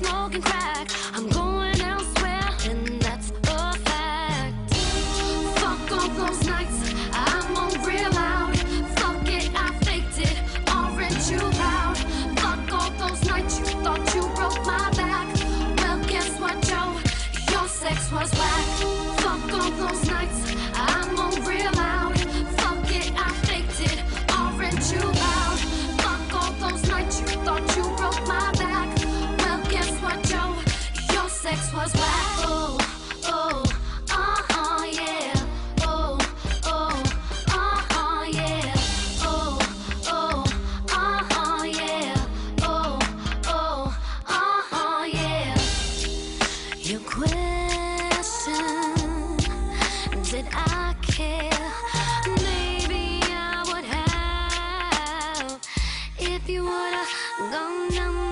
smoking crack. I'm going elsewhere, and that's a fact. Fuck all those nights, I'm on real loud. Fuck it, I faked it, aren't you proud? Fuck all those nights you thought you broke my back. Well, guess what, Joe? Your sex was whack. sex was whack. Oh, oh, uh yeah. Oh, oh, uh huh, yeah. Oh, oh, uh yeah. Oh, oh, uh yeah. Your question, did I care? Maybe I would have if you would've gone down.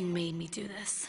You made me do this.